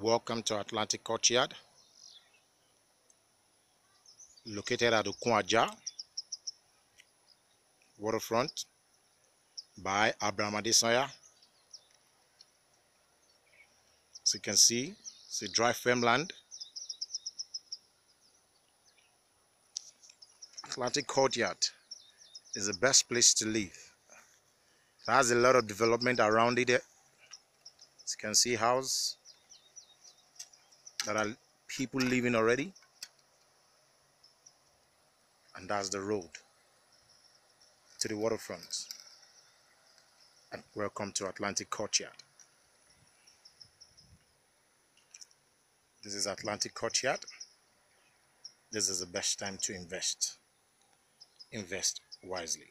Welcome to Atlantic Courtyard, located at Okun Ajah waterfront by Abraham Adesanya. As you can see, it's a dry farmland. Atlantic Courtyard is the best place to live. It has a lot of development around it. As you can see, house that are people living already, and that's the road to the waterfront. And welcome to Atlantic Courtyard. This is Atlantic Courtyard. This is the best time to invest. Invest wisely.